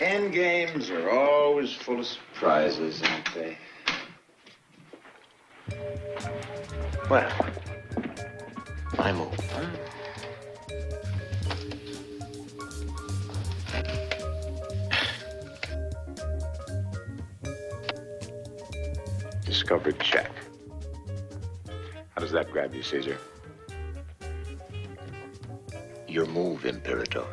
End games are always full of surprises, aren't they? Well, I move. Huh? Discovered check. How does that grab you, Caesar? Your move, Imperator.